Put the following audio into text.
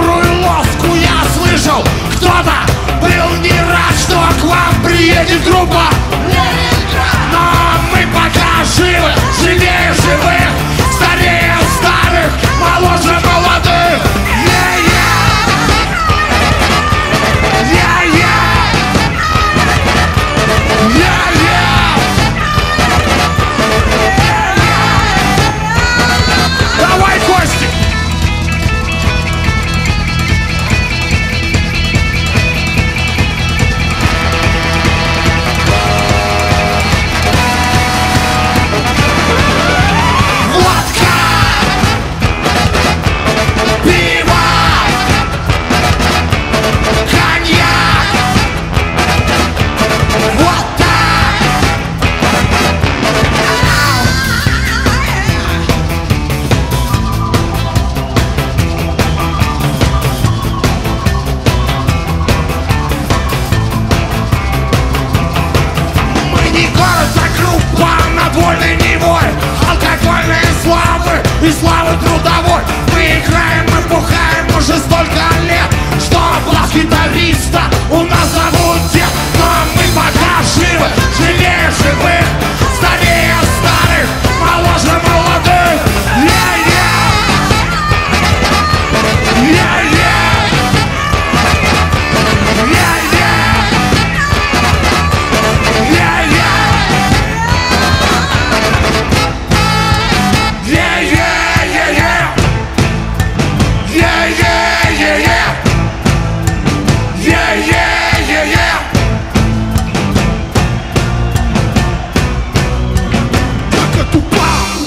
добрую ласку я слышал. Кто-то был не рад, что к вам приедет группа. Но мы пока живы. трудовой. Мы играем и бухаем уже столько лет Что глаз гитариста у нас зовут